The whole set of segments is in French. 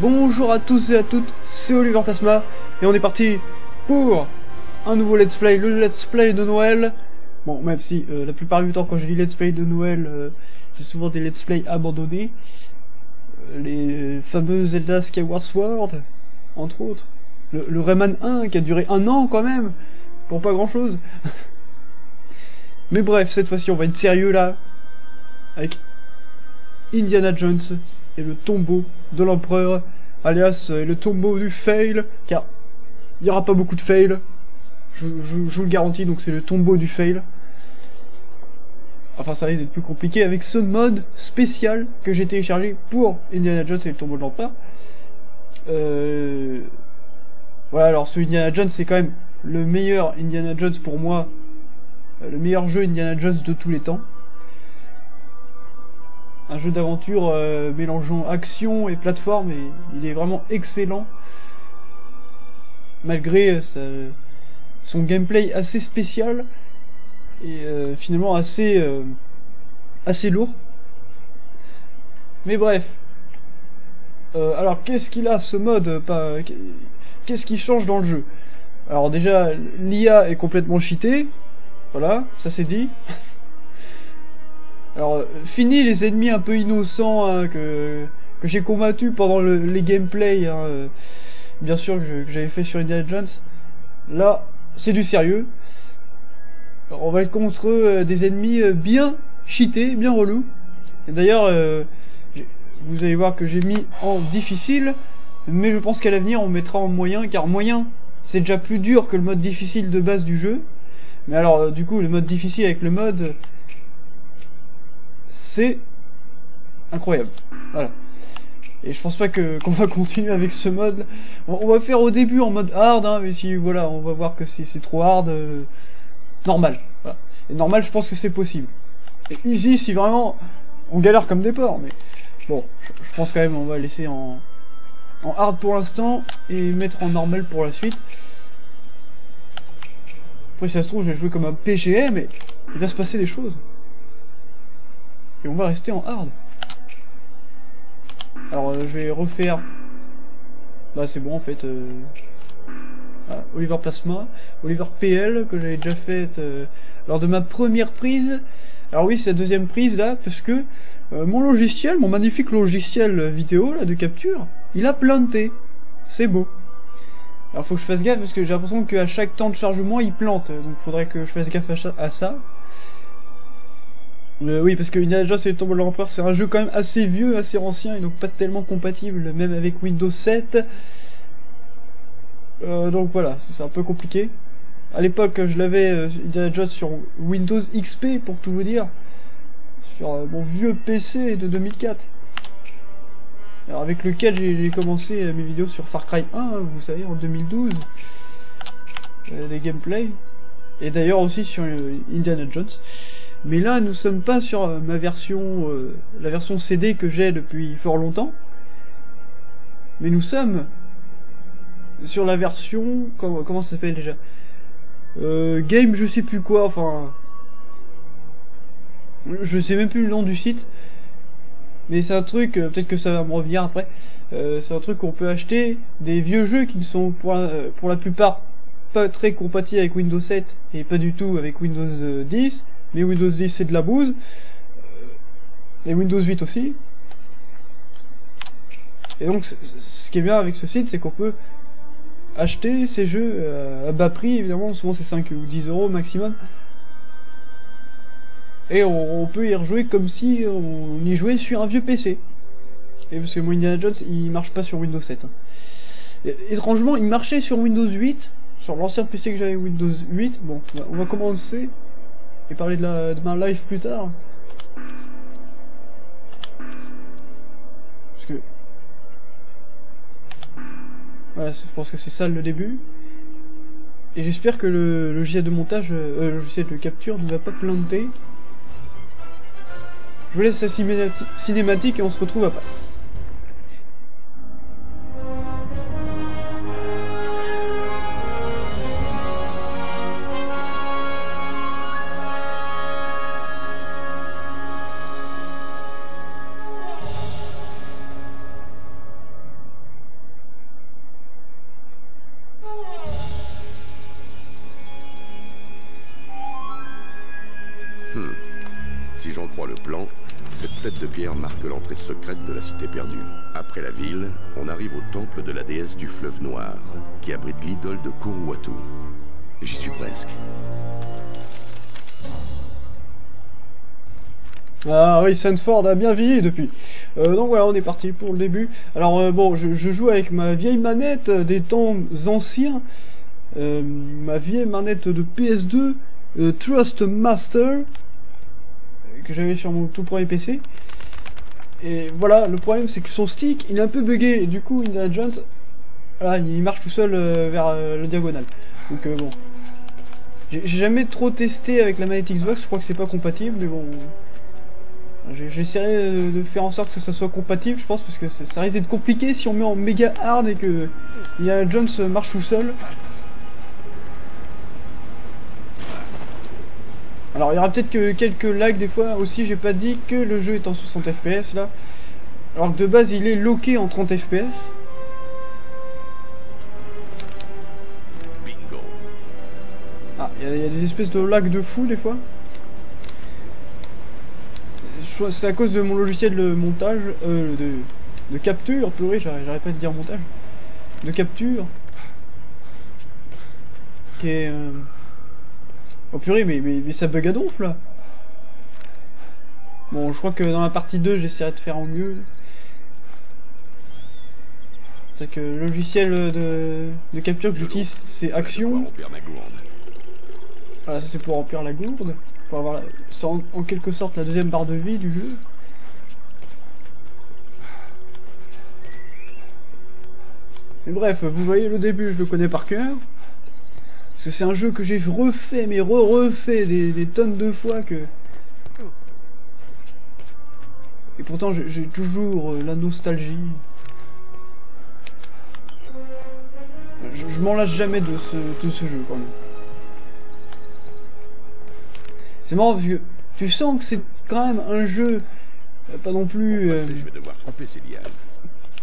Bonjour à tous et à toutes, c'est Oliver Plasma et on est parti pour un nouveau let's play, le let's play de Noël. Bon, même si euh, la plupart du temps quand je dis let's play de Noël, euh, c'est souvent des let's play abandonnés. Euh, les fameux Zelda Skyward Sword, entre autres. Le, le Rayman 1 qui a duré un an quand même, pour pas grand chose. Mais bref, cette fois-ci on va être sérieux là, avec Indiana Jones et le tombeau de l'empereur, alias euh, le tombeau du fail, car il n'y aura pas beaucoup de fail, je, vous le garantis, donc c'est le tombeau du fail. Enfin, ça risque d'être plus compliqué avec ce mode spécial que j'ai téléchargé pour Indiana Jones et le tombeau de l'empereur. Euh... Voilà, alors ce Indiana Jones, c'est quand même le meilleur Indiana Jones pour moi, euh, le meilleur jeu Indiana Jones de tous les temps un jeu d'aventure euh, mélangeant action et plateforme et il est vraiment excellent. Malgré euh, son gameplay assez spécial et euh, finalement assez assez lourd. Mais bref. Alors qu'est-ce qu'il a ce mode qu'est-ce qui change dans le jeu? Alors déjà l'IA est complètement cheatée. Voilà ça c'est dit Alors, fini les ennemis un peu innocents hein, que, j'ai combattus pendant le, les gameplays, hein, euh, bien sûr que j'avais fait sur Indiana Jones. Là, c'est du sérieux. Alors, on va être contre euh, des ennemis euh, bien cheatés, bien relous. D'ailleurs, euh, vous allez voir que j'ai mis en difficile, mais je pense qu'à l'avenir on mettra en moyen, car moyen, c'est déjà plus dur que le mode difficile de base du jeu. Mais alors, euh, du coup, le mode difficile avec le mode c'est incroyable. Voilà. Et je pense pas que qu'on va continuer avec ce mode. On, va faire au début en mode hard, hein, mais si voilà, on va voir que c'est trop hard, euh, normal. Et normal, je pense que c'est possible. Easy, si vraiment on galère comme des porcs, mais bon, je, je pense quand même on va laisser en en hard pour l'instant et mettre en normal pour la suite. Après, si ça se trouve, je vais jouer comme un PGM, mais il va se passer des choses. Et on va rester en hard. Alors euh, je vais refaire... Bah c'est bon en fait. euh, voilà, Oliver Plasma, Oliver PL que j'avais déjà fait euh, lors de ma première prise. Alors oui c'est la deuxième prise là parce que mon logiciel, mon magnifique logiciel vidéo là de capture, il a planté. C'est beau. Alors faut que je fasse gaffe parce que j'ai l'impression qu'à chaque temps de chargement il plante. Donc faudrait que je fasse gaffe à ça. Euh, oui, parce que Indiana Jones et le tombeau de l'empereur, c'est un jeu quand même assez vieux, assez ancien, et donc pas tellement compatible, même avec Windows 7. Euh, donc voilà, c'est un peu compliqué. À l'époque, je l'avais euh, Indiana Jones sur Windows XP, pour tout vous dire. Sur euh, mon vieux PC de 2004. Alors avec lequel j'ai commencé euh, mes vidéos sur Far Cry 1, hein, vous savez, en 2012. Euh, des gameplays. Et d'ailleurs aussi sur Indiana Jones. Mais là, nous sommes pas sur euh, ma version, euh, la version CD que j'ai depuis fort longtemps. Mais nous sommes sur la version, comment, comment ça s'appelle déjà? Euh, Game, je sais plus quoi, enfin, je sais même plus le nom du site. Mais c'est un truc, euh, peut-être que ça va me revenir après. C'est un truc qu'on peut acheter des vieux jeux qui ne sont pour la, pour la plupart pas très compatibles avec Windows 7 et pas du tout avec Windows euh, 10 mais Windows 10 c'est de la bouse. Euh, Et Windows 8 aussi. Et donc ce qui est bien avec ce site, c'est qu'on peut acheter ces jeux euh, à bas prix, évidemment, souvent c'est 5 ou 10 euros maximum. Et on, peut y rejouer comme si on y jouait sur un vieux PC. Et parce que mon Jones, il marche pas sur Windows 7. hein. Étrangement, il marchait sur Windows 8, sur l'ancien PC que j'avais Windows 8. Bon, on va commencer et parler de, la, de ma live plus tard. Parce que... Voilà, je pense que c'est ça le début. Et j'espère que le, logiciel de montage, euh, le logiciel de capture ne va pas planter. Je vous laisse la cinémati- cinématique et on se retrouve après. La ville, on arrive au temple de la déesse du fleuve noir, qui abrite l'idole de Kuruwatu. J'y suis presque. Ah oui, Sanford a bien vieilli depuis. Euh, donc voilà, on est parti pour le début. Alors euh, bon, je, joue avec ma vieille manette des temps anciens. Euh, ma vieille manette de PS2, euh, Trust Master, que j'avais sur mon tout premier PC. Et voilà, le problème c'est que son stick, il est un peu bugué. Et du coup, Indiana Jones, voilà, il marche tout seul euh, vers le diagonal. Donc bon. J'ai jamais trop testé avec la manette Xbox, je crois que c'est pas compatible, mais bon... J'essaierai de faire en sorte que ça soit compatible, je pense, parce que ça risque d'être compliqué si on met en méga hard et que Indiana Jones marche tout seul. Alors il y aura peut-être que quelques lags des fois aussi, j'ai pas dit que le jeu est en 60 fps là. Alors que de base il est loqué en 30 fps. Bingo. Ah, il y, a des espèces de lags de fou des fois. C'est à cause de mon logiciel de montage, euh, de, de capture, purée, j'arrête pas de dire montage. De capture. Qui est... Euh, Oh purée, mais, mais, ça bug à donf là Bon, je crois que dans la partie 2, j'essaierai de faire en mieux. C'est que le logiciel de, de capture que j'utilise, c'est Action. Voilà, ça c'est pour remplir la gourde. Pour avoir, en, en, quelque sorte la deuxième barre de vie du jeu. Mais bref, vous voyez le début, je le connais par cœur. Parce que c'est un jeu que j'ai refait, mais re-refait des, tonnes de fois que... Et pourtant j'ai toujours euh, la nostalgie. Je, m'en lâche jamais de ce, ce jeu quand même. C'est marrant parce que tu sens que c'est quand même un jeu euh, pas non plus... Euh,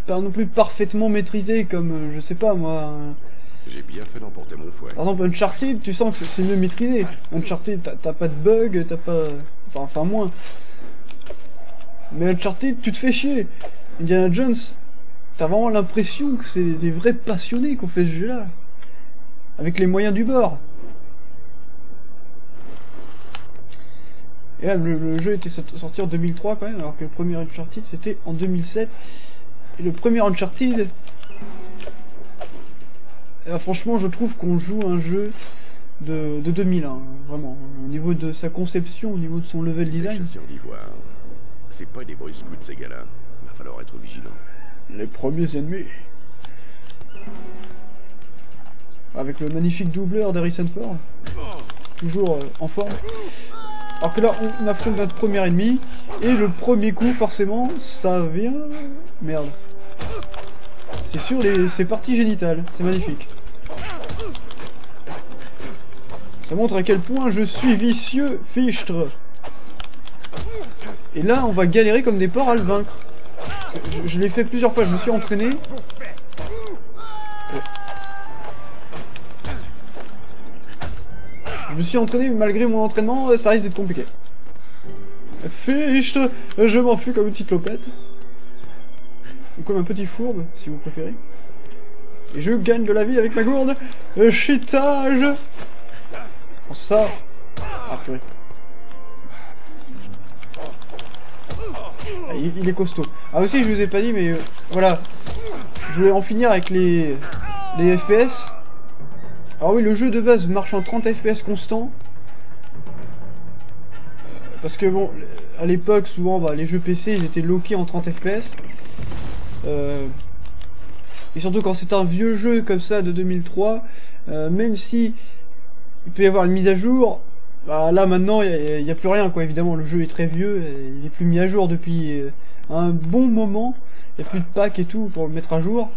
pas non plus parfaitement maîtrisé comme, je sais pas moi... J'ai bien fait d'emporter mon fouet. Par exemple, Uncharted, tu sens que c'est mieux maîtrisé. Uncharted, t'as pas de bug, t'as pas... Enfin, moins. Mais Uncharted, tu te fais chier. Indiana Jones, t'as vraiment l'impression que c'est des vrais passionnés qu'on fait ce jeu-là. Avec les moyens du bord. Et même, le, jeu était sorti en 2003 quand même, alors que le premier Uncharted c'était en 2007. Et le premier Uncharted, euh, franchement, je trouve qu'on joue un jeu de, de 2001, hein, vraiment. Au niveau de sa conception, au niveau de son level design. C'est pas des scouts ces gars-là. Va falloir être vigilant. Les premiers ennemis. Avec le magnifique doubleur d'Harrison Ford. Toujours euh, en forme. Alors que là, on affronte notre premier ennemi. Et le premier coup, forcément, ça vient... Merde. C'est sur les... ses parties génitales. C'est magnifique. Ça montre à quel point je suis vicieux, fichtre. Et là, on va galérer comme des porcs à le vaincre. Je, l'ai fait plusieurs fois, je me suis entraîné. Je me suis entraîné, malgré mon entraînement, ça risque d'être compliqué. Fichtre Je m'enfuis comme une petite lopette. Ou comme un petit fourbe, si vous préférez. Et je gagne de la vie avec ma gourde. Chitage Ça... Ah, purée. Ah, il, est costaud. Ah aussi, je vous ai pas dit, mais euh, voilà. Je voulais en finir avec les, les FPS. Alors oui, le jeu de base marche en 30 FPS constant. Parce que bon, à l'époque, souvent, bah, les jeux PC, ils étaient lockés en 30 FPS. Euh, et surtout quand c'est un vieux jeu comme ça de 2003, euh, même si il peut y avoir une mise à jour, bah là maintenant il n'y a, plus rien quoi évidemment, le jeu est très vieux, il est plus mis à jour depuis euh, un bon moment, il n'y a plus de pack et tout pour le mettre à jour.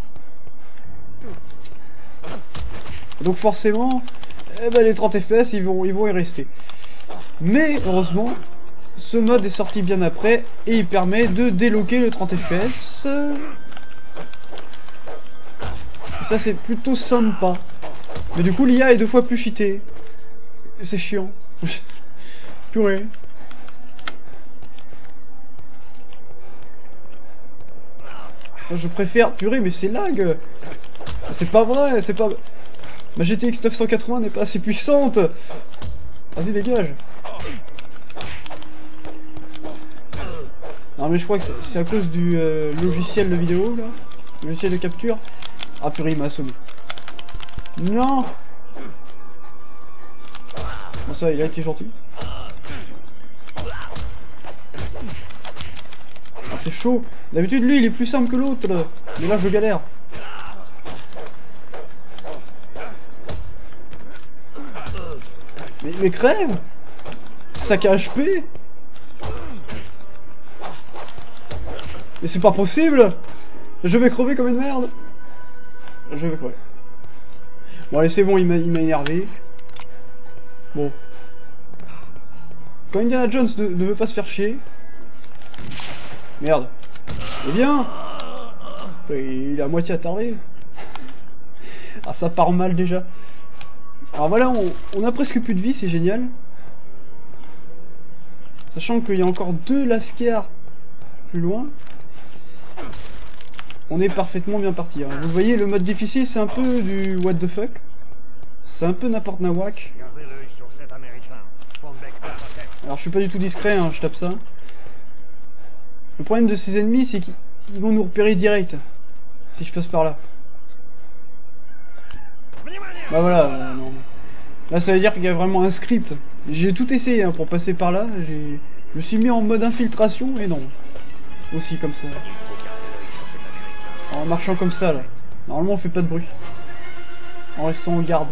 Donc forcément, eh ben, les 30 FPS ils vont, ils vont y rester. Mais heureusement, ce mode est sorti bien après et il permet de déloquer le 30 fps. Ça, c'est plutôt sympa. Mais du coup, l'IA est deux fois plus cheatée. C'est chiant. Purée. Je préfère... Purée, mais c'est lag C'est pas vrai, c'est pas... Ma GTX 980 n'est pas assez puissante Vas-y, dégage Non, mais je crois que c'est à cause du euh, logiciel de vidéo, là. Le logiciel de capture. Ah purée, il m'a assommé. Non Bon ça, il a été gentil. Ah, c'est chaud. D'habitude, lui, il est plus simple que l'autre. Mais là, je galère. Mais, mais crève Sac à HP Mais c'est pas possible Je vais crever comme une merde Je vais crever. Bon allez c'est bon, il m'a énervé. Bon. Quand Indiana Jones ne, veut pas se faire chier... Merde. Eh bien Il est à moitié attardé. ah ça part mal déjà. Alors voilà, on, on a presque plus de vie, c'est génial. Sachant qu'il y a encore deux lascars plus loin on est parfaitement bien parti. Hein. Vous voyez, le mode difficile, c'est un peu du what the fuck. C'est un peu n'importe nawak. Alors je suis pas du tout discret, hein, je tape ça. Le problème de ces ennemis, c'est qu'ils vont nous repérer direct. Si je passe par là. Bah voilà, euh, non. Là ça veut dire qu'il y a vraiment un script. J'ai tout essayé hein, pour passer par là. Je me suis mis en mode infiltration et non. Aussi comme ça. En marchant comme ça. Normalement, on fait pas de bruit. En restant en garde.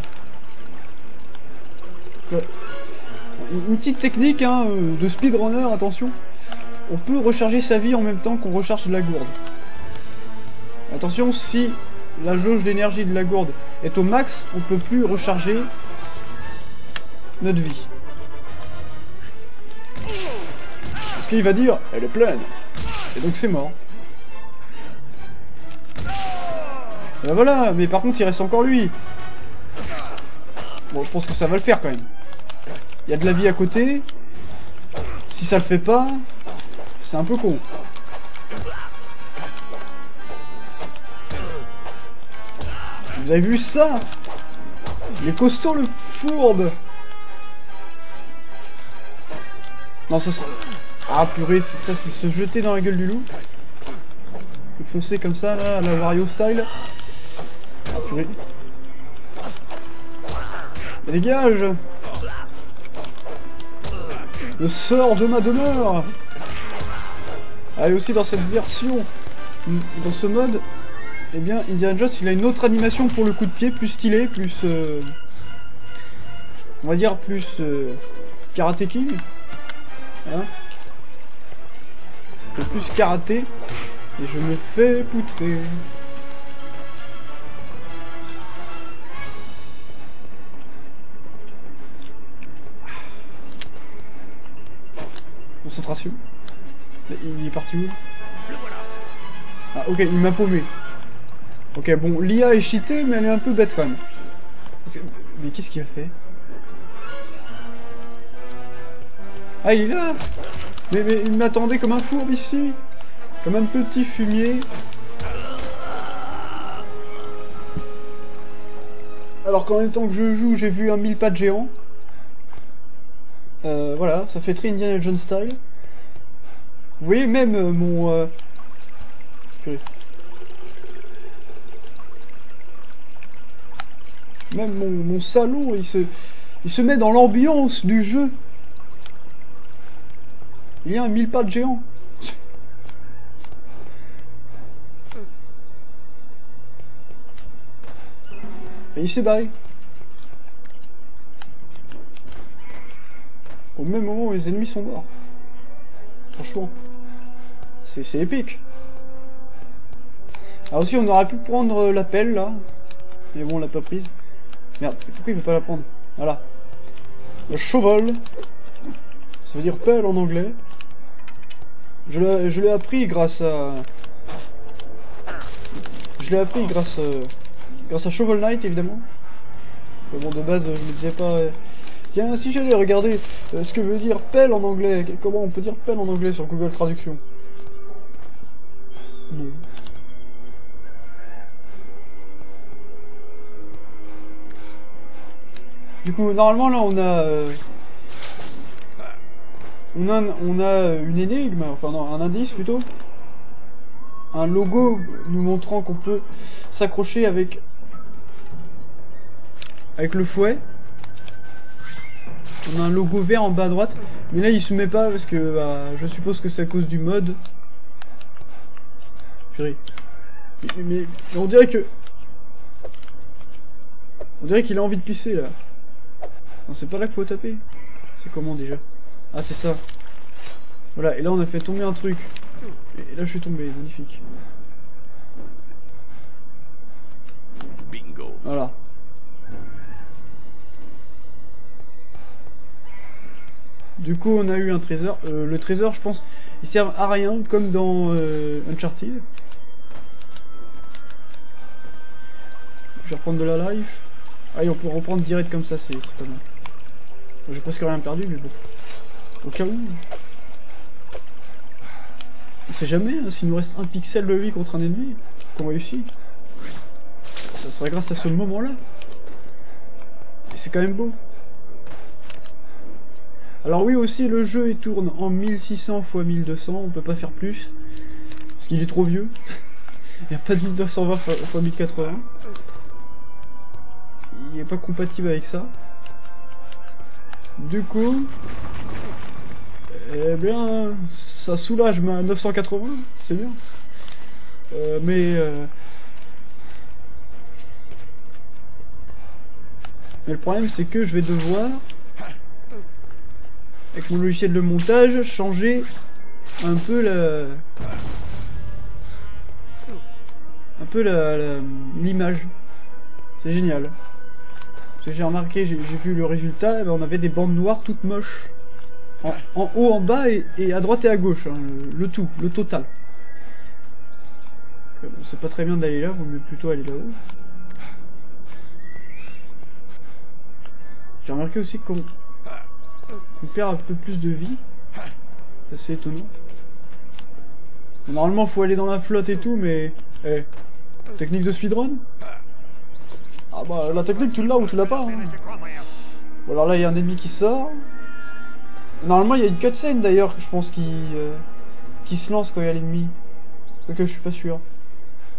Une petite technique hein, euh, de speedrunner, attention. On peut recharger sa vie en même temps qu'on recharge la gourde. Attention, si la jauge d'énergie de la gourde est au max, on peut plus recharger notre vie. Parce qu'il va dire, elle est pleine. Et donc c'est mort. Ben voilà, mais par contre il reste encore lui. Bon, je pense que ça va le faire quand même. Il y a de la vie à côté. Si ça le fait pas, c'est un peu con. Vous avez vu ça? Il est costaud le fourbe Non, ça c'est... Ah purée, ça c'est se jeter dans la gueule du loup. Foncer comme ça, là, la Wario style. Dégage Le sort de ma demeure Ah, et aussi dans cette version, dans ce mode, eh bien, Indiana Jones, il a une autre animation pour le coup de pied, plus stylé, plus... Euh, on va dire plus... Euh, Karate King. Hein plus karaté. Et je me fais poutrer. Concentration. Il est parti où? Ah ok, il m'a paumé. Ok, bon, l'IA est cheatée, mais elle est un peu bête quand même. Mais qu'est-ce qu'il a fait? Ah, il est là Mais, mais il m'attendait comme un fourbe ici Comme un petit fumier. Alors qu'en même temps que je joue, j'ai vu un mille pas de géant. Euh, voilà, ça fait très Indiana Jones style. Vous voyez même euh, mon... Euh, même mon, mon, salon, il se, il se met dans l'ambiance du jeu. Il y a un mille pas de géant. Et il s'est. Au même moment où les ennemis sont morts. Franchement. C'est épique. Ah aussi, on aurait pu prendre la pelle, là. Mais bon, on l'a pas prise. Merde, pourquoi il veut pas la prendre? Voilà. Le cheval. Ça veut dire pelle en anglais. Je l'ai appris grâce à... Je l'ai appris grâce à... Grâce à Shovel Knight, évidemment. bon, de base, je me disais pas... Tiens, si j'allais regarder euh, ce que veut dire pelle en anglais, comment on peut dire pelle en anglais sur Google Traduction. Non. Du coup, normalement, là, on a... Euh, on a, on a une énigme, enfin non, un indice plutôt. Un logo nous montrant qu'on peut s'accrocher avec... Avec le fouet. On a un logo vert en bas à droite. Mais là, il se met pas parce que bah, je suppose que c'est à cause du mode. Purée. Mais, mais- on dirait que... On dirait qu'il a envie de pisser là. Non, c'est pas là qu'il faut taper. C'est comment déjà? Ah, c'est ça. Voilà, et là on a fait tomber un truc. Et là je suis tombé, magnifique. Du coup, on a eu un trésor. Euh, le trésor, je pense, il sert à rien, comme dans euh, Uncharted. Je vais reprendre de la life. Ah, on peut reprendre direct comme ça, c'est c'est pas mal. J'ai presque rien perdu, mais bon. Au cas où. On sait jamais, hein, s'il nous reste un pixel de vie contre un ennemi, qu'on réussit. Ça serait grâce à ce moment-là. Et c'est quand même beau. Alors oui aussi le jeu il tourne en 1600 x 1200, on peut pas faire plus. Parce qu'il est trop vieux. Il n'y a pas de 1920 x 1080. Il est pas compatible avec ça. Du coup... Eh bien, ça soulage ma 980, c'est bien. Euh, mais... euh, Mais le problème c'est que je vais devoir, avec mon logiciel de montage, changer un peu la... Un peu la- l'image. C'est génial. Parce que j'ai remarqué, j'ai vu le résultat, eh ben, on avait des bandes noires toutes moches. En, haut, en bas et, à droite et à gauche. hein, le, le tout, le total. Euh, C'est pas très bien d'aller là, vaut mieux plutôt aller là-haut. J'ai remarqué aussi qu'on qu'on perd un peu plus de vie. C'est assez étonnant. Normalement, faut aller dans la flotte et tout, mais... Eh, technique de speedrun? Ah bah, la technique, tu l'as ou tu l'as pas. hein. Bon, alors là, il y a un ennemi qui sort. Normalement, il y a une cutscene, d'ailleurs, je pense, qui... euh, qui se lance quand il y a l'ennemi. Quoique, je suis pas sûr.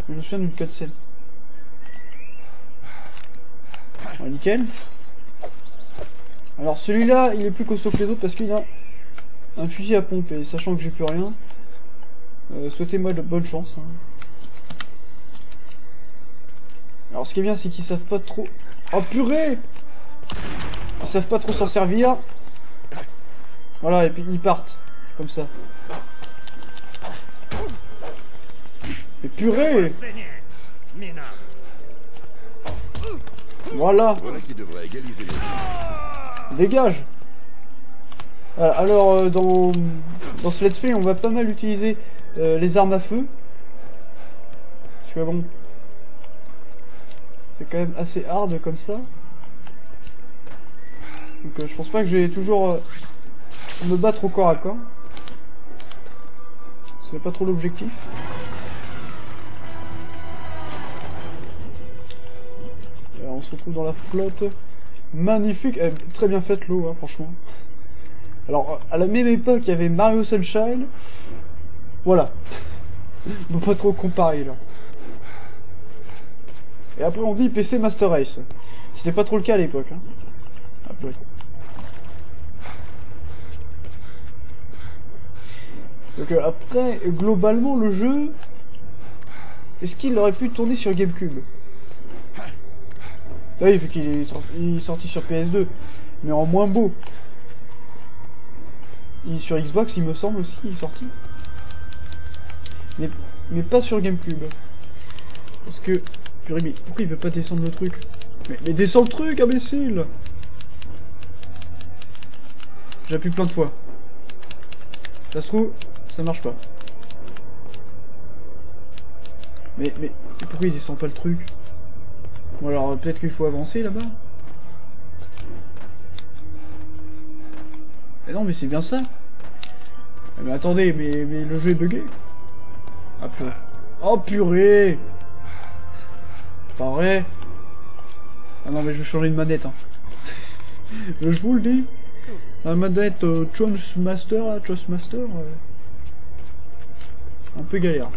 Je me souviens d'une cutscene. Ouais, nickel. Alors celui-là, il est plus costaud que les autres parce qu'il a un fusil à pompe et sachant que j'ai plus rien, euh, souhaitez-moi de bonne chance. hein. Alors ce qui est bien, c'est qu'ils savent pas trop... Oh purée Ils savent pas trop s'en servir. Voilà, et puis ils partent. Comme ça. Mais purée Voilà Voilà qui devrait égaliser les. Dégage Alors, euh, dans, dans ce let's play, on va pas mal utiliser euh, les armes à feu. Parce que bon... C'est quand même assez hard comme ça. Donc euh, je pense pas que je vais toujours me battre au corps à corps. C'est pas trop l'objectif. On se retrouve dans la flotte. Magnifique, eh, très bien faite l'eau, hein, franchement. Alors, à la même époque, il y avait Mario Sunshine. Voilà. On peut pas trop comparer, là. Et après, on dit PC Master Race. C'était pas trop le cas à l'époque, hein. Après. Donc, euh, après, globalement, le jeu... Est-ce qu'il aurait pu tourner sur GameCube? Oui, vu qu'il est, sorti, est sorti sur PS2, mais en moins beau. Il est sur Xbox, il me semble aussi, il est sorti. Mais, mais pas sur GameCube. Parce que... Purée, mais pourquoi il veut pas descendre le truc? Mais, mais descends le truc, imbécile J'appuie plein de fois. Ça se trouve, ça marche pas. Mais, mais, pourquoi il descend pas le truc? Bon alors, euh, peut-être qu'il faut avancer là-bas Eh non, mais c'est bien ça Eh, Mais attendez, mais, mais le jeu est bugué Ah purée. Oh purée Pas vrai Ah non, mais je vais changer de manette, hein. je vous le dis. La manette euh, Master, là, Master, euh, un peu galère.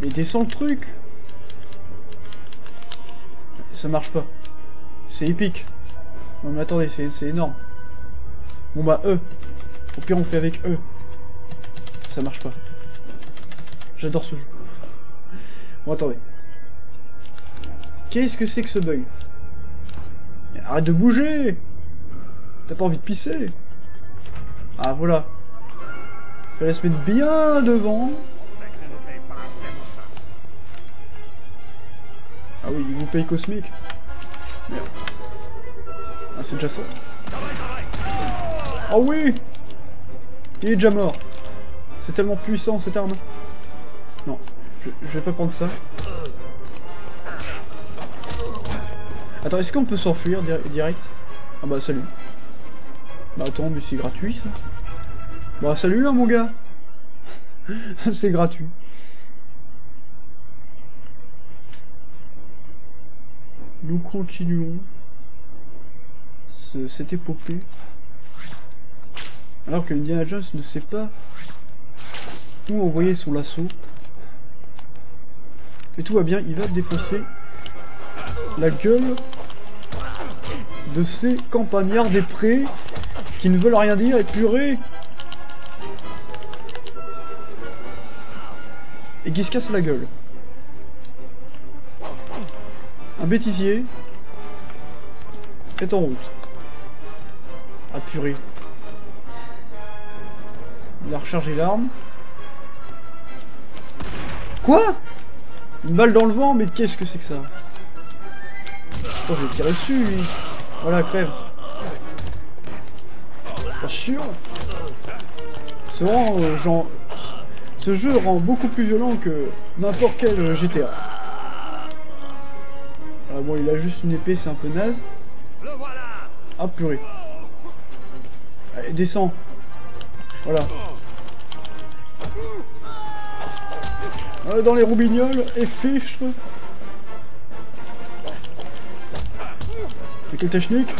Mais, descends le truc Ça marche pas. C'est épique. Non mais attendez, c'est énorme. Bon bah E. Au pire on fait avec E. Ça marche pas. J'adore ce jeu. Bon attendez. Qu'est-ce que c'est que ce bug? Arrête de bouger T'as pas envie de pisser? Ah voilà. Fallait se mettre bien devant. Ah oui, il vous paye cosmique. Merde. Ah c'est déjà ça. Oh oui Il est déjà mort. C'est tellement puissant cette arme. Non, je, je vais pas prendre ça. Attends, est-ce qu'on peut s'enfuir direct? Ah bah salut. Bah attends, mais c'est gratuit ça. Bah salut là mon gars C'est gratuit. Nous continuons ce, cette épopée. Alors que Indiana Jones ne sait pas où envoyer son lasso. Et tout va bien, il va défoncer la gueule de ces campagnards des prés qui ne veulent rien dire et purée et qui se cassent la gueule. Un bêtisier est en route. Ah purée. Il a rechargé l'arme. Quoi? Une balle dans le vent Mais qu'est-ce que c'est que ça? Oh, je vais tirer dessus, lui. Voilà, crève. Attention Ce, rend, euh, genre, ce jeu rend beaucoup plus violent que n'importe quel euh, GTA. Ah bon, il a juste une épée, c'est un peu naze. Ah purée. Allez, descends. Voilà. dans les roubignoles et fichtre. Et quelle technique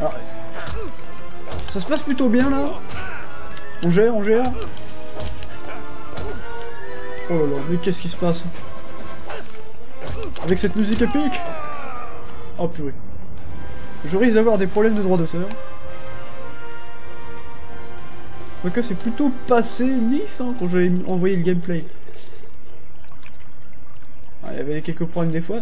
Alors, ça se passe plutôt bien là. On gère, on gère. Oh là là, mais qu'est-ce qui se passe Avec cette musique épique Oh purée. Je risque d'avoir des problèmes de droit d'auteur. que c'est plutôt passé nif hein, quand j'ai envoyé le gameplay. Ah, il y avait quelques problèmes des fois.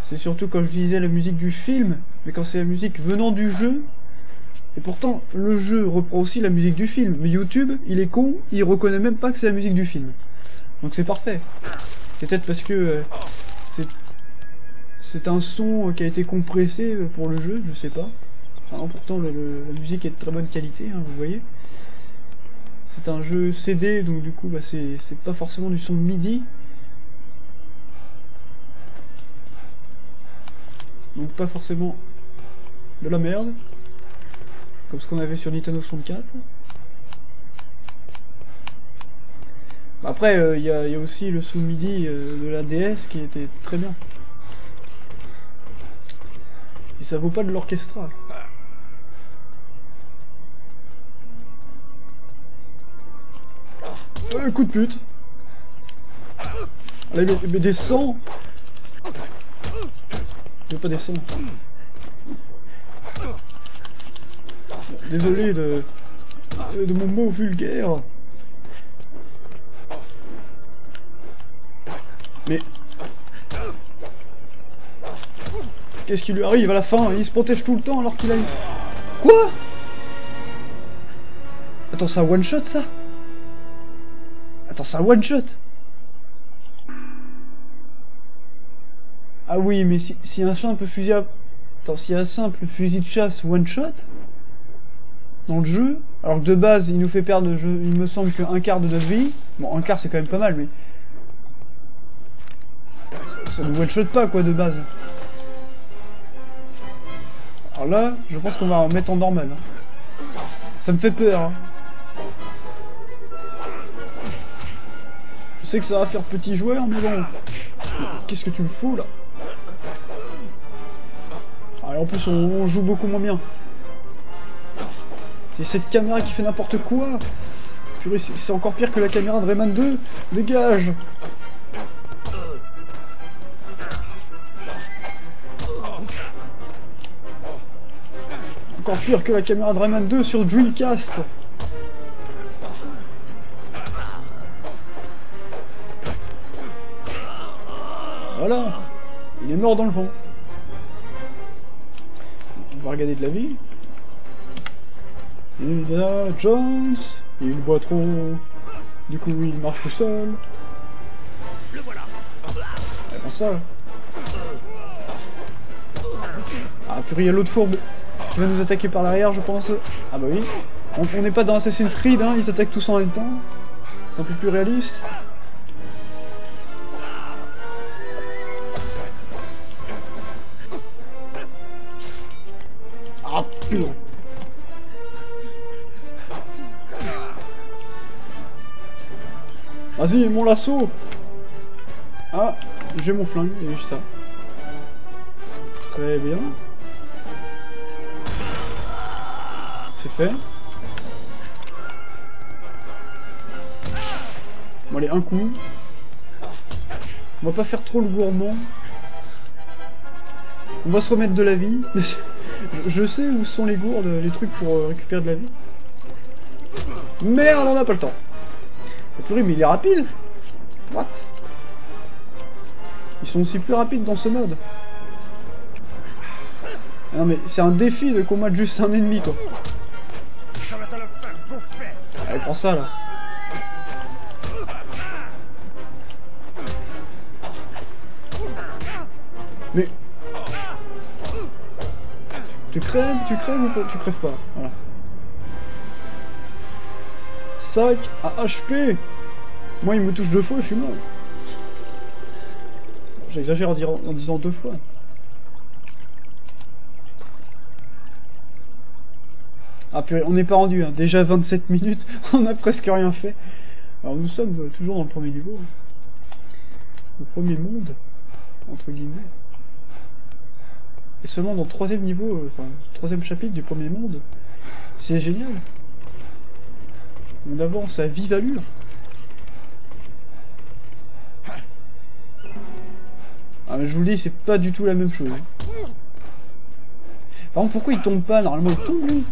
C'est surtout quand je disais la musique du film, mais quand c'est la musique venant du jeu. Et pourtant, le jeu reprend aussi la musique du film. Mais YouTube, il est con, il reconnaît même pas que c'est la musique du film. Donc c'est parfait. C'est peut-être parce que euh, c'est un son qui a été compressé pour le jeu, je sais pas pourtant la musique est de très bonne qualité, hein, vous voyez. C'est un jeu CD, donc du coup bah, c'est pas forcément du son MIDI. Donc pas forcément de la merde. Comme ce qu'on avait sur Nintendo 64. Après, euh, il y, a aussi le son MIDI euh, de la DS qui était très bien. Et ça vaut pas de l'orchestra. Euh, coup de pute. Allez, mais, descends Je vais pas descendre. Désolé de... de mon mot vulgaire. Mais... Qu'est-ce qui lui arrive à la fin? Il se protège tout le temps alors qu'il a... Quoi? Attends, c'est un one-shot ça? Attends, c'est un one shot Ah oui, mais si, un simple fusil à... Attends, si un simple fusil de chasse one shot dans le jeu, alors que de base, il nous fait perdre, il me semble qu'un quart de notre vie. Bon, un quart, c'est quand même pas mal, mais... Ça, ne one-shot pas, quoi, de base. Alors là, je pense qu'on va en mettre en normal. Hein. Ça me fait peur. Hein. Je sais que ça va faire petit joueur, mais bon... Qu'est-ce que tu me fous, là? En plus, on joue beaucoup moins bien. C'est cette caméra qui fait n'importe quoi. C'est encore pire que la caméra de Rayman 2 Dégage. Encore pire que la caméra de Rayman 2 sur Dreamcast. Voilà. Il est mort dans le vent. On va regarder de la vie. Indiana Jones, il boit trop. Du coup, il marche tout seul. Le voilà. Ça. Ah, purée, il y a l'autre fourbe qui va nous attaquer par derrière, je pense. Ah bah oui. On on n'est pas dans Assassin's Creed, hein, ils s'attaquent tous en même temps. C'est un peu plus réaliste. Ah, putain. Vas-y, mon lasso Ah, j'ai mon flingue, et ça. Très bien. C'est fait. Bon allez, un coup. On va pas faire trop le gourmand. On va se remettre de la vie. Je- Je sais où sont les gourdes, les trucs pour euh, récupérer de la vie. Merde, on n'a pas le temps. Purée, mais il est rapide What? Ils sont aussi plus rapides dans ce mode. Non mais c'est un défi de combattre juste un ennemi quoi. Allez, prends ça là. Mais... Tu crèves, tu crèves ou pas? Tu crèves pas, voilà. 5 à HP Moi il me touche deux fois, je suis mort. J'exagère en, disant deux fois. Ah purée, on n'est pas rendu, hein. déjà 27 minutes, on a presque rien fait. Alors nous sommes euh, toujours dans le premier niveau. Le premier monde, entre guillemets. Et seulement dans le troisième niveau, euh, troisième chapitre du premier monde. C'est génial. On avance à vive allure. Ah mais je vous le dis, c'est pas du tout la même chose. Par contre, pourquoi il tombe pas Normalement, il tombe lui.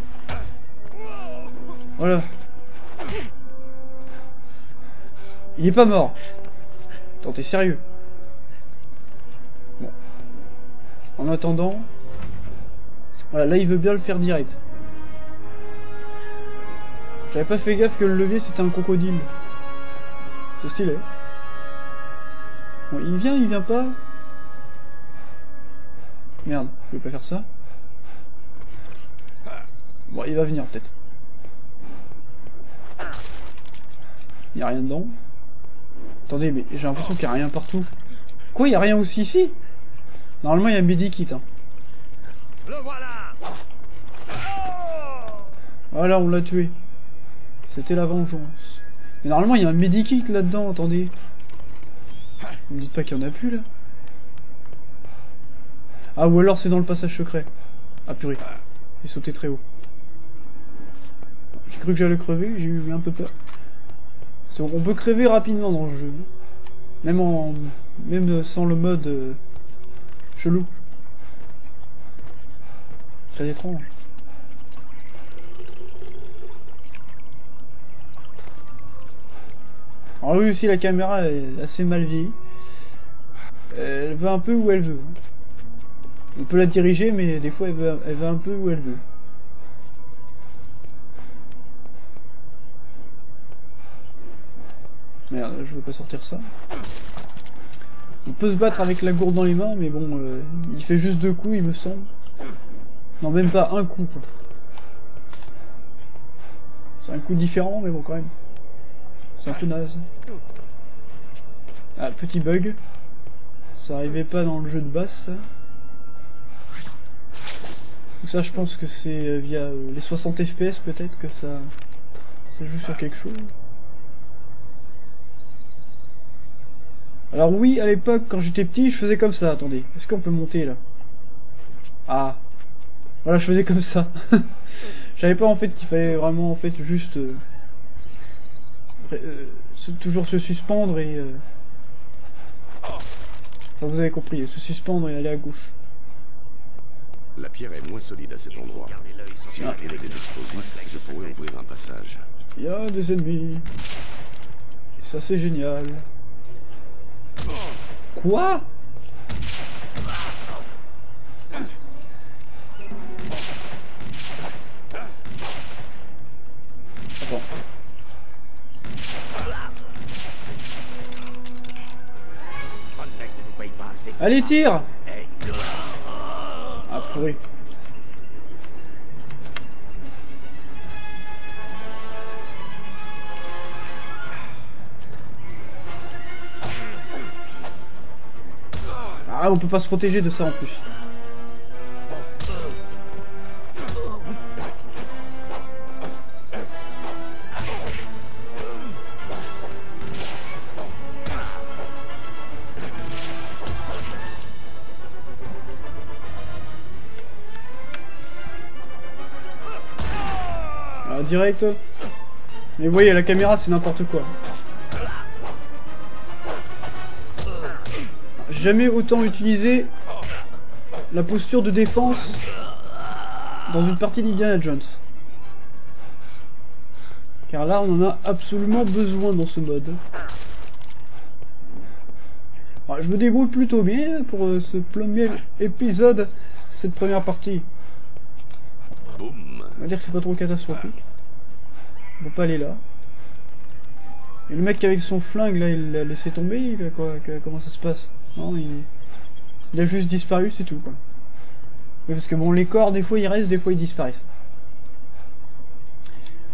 Voilà. Il est pas mort. Attends, t'es sérieux? Bon. En attendant... Voilà, là il veut bien le faire direct. J'avais pas fait gaffe que le levier c'était un crocodile. C'est stylé. Bon, il vient, il vient pas Merde, je vais pas faire ça. Bon, il va venir peut-être. Il y a rien dedans. Attendez, mais j'ai l'impression qu'il y a rien partout. Quoi, il y a rien aussi ici? Normalement, il y a un medikit. Hein. Le voilà. Voilà, on l'a tué. C'était la vengeance. Mais normalement, il y a un medikit là-dedans, attendez. Vous me dites pas qu'il y en a plus, là Ah, ou alors c'est dans le passage secret. Ah, purée. J'ai sauté très haut. J'ai cru que j'allais crever, j'ai eu un peu peur. On peut crever rapidement dans le jeu. Même sans le mode... euh, chelou. Très étrange. Alors oui aussi la caméra est assez mal vieillie. Elle va un peu où elle veut. On peut la diriger mais des fois elle va, elle va un peu où elle veut. Merde, je veux pas sortir ça. On peut se battre avec la gourde dans les mains mais bon, euh, il fait juste deux coups il me semble. Non même pas un coup quoi. C'est un coup différent mais bon quand même. C'est un peu naze. Ah, petit bug. Ça arrivait pas dans le jeu de base, ça. Ça, je pense que c'est euh, via euh, les 60 FPS, peut-être, que ça... ça joue sur quelque chose. Alors oui, à l'époque, quand j'étais petit, je faisais comme ça. Attendez, est-ce qu'on peut monter là? Ah. Voilà, je faisais comme ça. je savais pas en fait qu'il fallait vraiment en fait juste euh, toujours se suspendre et euh, enfin, vous avez compris, se suspendre et aller à gauche. La pierre est moins solide à cet endroit. Si je trouvais des explosifs, je pourrais ouvrir un passage. Il y a des ennemis. Et ça c'est génial. Quoi? Attends. Allez tire Ah pourri. Ah on peut pas se protéger de ça en plus. Direct. Mais vous voyez, la caméra, c'est n'importe quoi. Jamais autant utilisé la posture de défense dans une partie d'Indiana Jones. Car là, on en a absolument besoin dans ce mode. Je me débrouille plutôt bien pour euh, ce premier épisode, cette première partie. On va dire que c'est pas trop catastrophique. On peut pas aller là. Et le mec avec son flingue là, il l'a laissé tomber quoi, Comment ça se passe? Non, il... il a juste disparu, c'est tout quoi. Parce que bon, les corps, des fois ils restent, des fois ils disparaissent.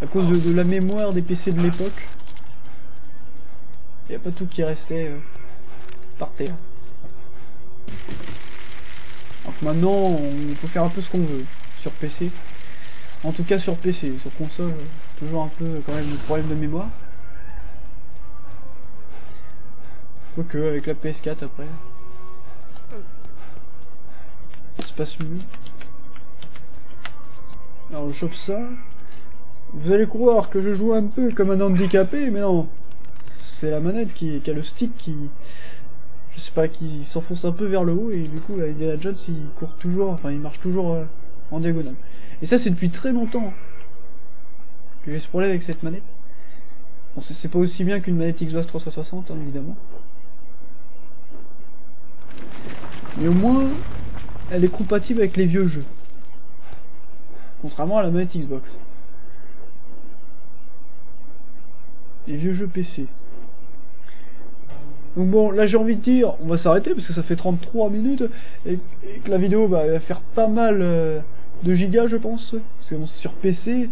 À cause de, la mémoire des PC de l'époque. Il a pas tout qui restait euh, par terre. Donc maintenant, on peut faire un peu ce qu'on veut sur PC. En tout cas sur PC, sur console, euh, toujours un peu quand même le problème de mémoire. Quoique avec la PS4 après. Ça se passe mieux. Alors je chope ça. Vous allez croire que je joue un peu comme un handicapé, mais non. C'est la manette qui, a le stick qui... Je sais pas, qui s'enfonce un peu vers le haut et du coup là, Indiana Jones il court toujours, enfin il marche toujours euh, en diagonale. Et ça, c'est depuis très longtemps j'ai ce problème avec cette manette. C'est- pas aussi bien qu'une manette Xbox 360, hein, évidemment. Mais au moins, elle est compatible avec les vieux jeux. Contrairement à la manette Xbox. Les vieux jeux PC. Donc bon, là j'ai envie de dire, on va s'arrêter parce que ça fait 33 minutes et, et que la vidéo bah, va faire pas mal euh, de gigas je pense. Parce que bon, c'est sur PC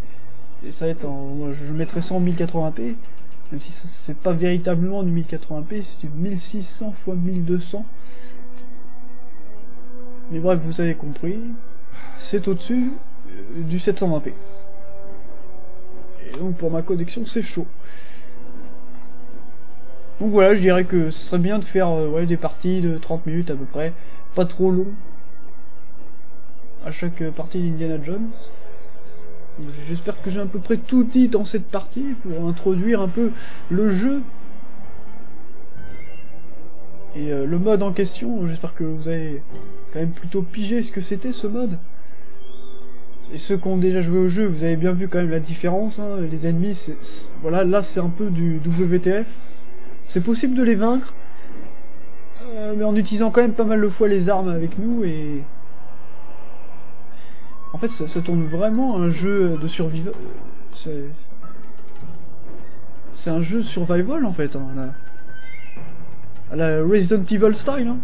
et ça va être en... je mettrai ça en 1080p. Même si c'est pas véritablement du 1080p, c'est du 1600 x 1200. Mais bref, vous avez compris, c'est au-dessus euh, du 720p. Et donc pour ma connexion, c'est chaud. Donc voilà, je dirais que ce serait bien de faire euh, des parties de 30 minutes à peu près, pas trop long, à chaque euh, partie d'Indiana Jones. J'espère que j'ai à peu près tout dit dans cette partie pour introduire un peu le jeu. Et euh, le mode en question, j'espère que vous avez quand même plutôt pigé ce que c'était ce mode. Et ceux qui ont déjà joué au jeu, vous avez bien vu quand même la différence. hein. Les ennemis, voilà, là c'est un peu du WTF. C'est possible de les vaincre, euh, mais en utilisant quand même pas mal de fois les armes avec nous et en fait ça, tourne vraiment un jeu de survival. C'est un jeu survival en fait. Hein. À la Resident Evil style. Hein.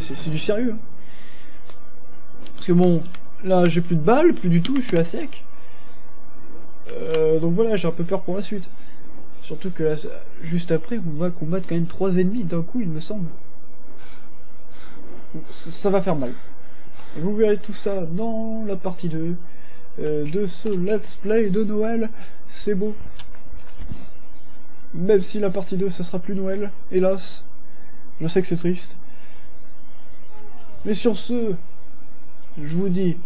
C'est du sérieux. hein. Parce que bon, là j'ai plus de balles, plus du tout, je suis à sec. Euh, donc voilà, j'ai un peu peur pour la suite. Surtout que juste après, on va combattre quand même trois ennemis d'un coup, il me semble. Ça va faire mal. Vous verrez tout ça dans la partie 2 euh, de ce let's play de Noël. C'est beau. Même si la partie 2, ça sera plus Noël, hélas. Je sais que c'est triste. Mais sur ce, je vous dis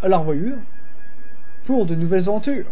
à la revoyure pour de nouvelles aventures.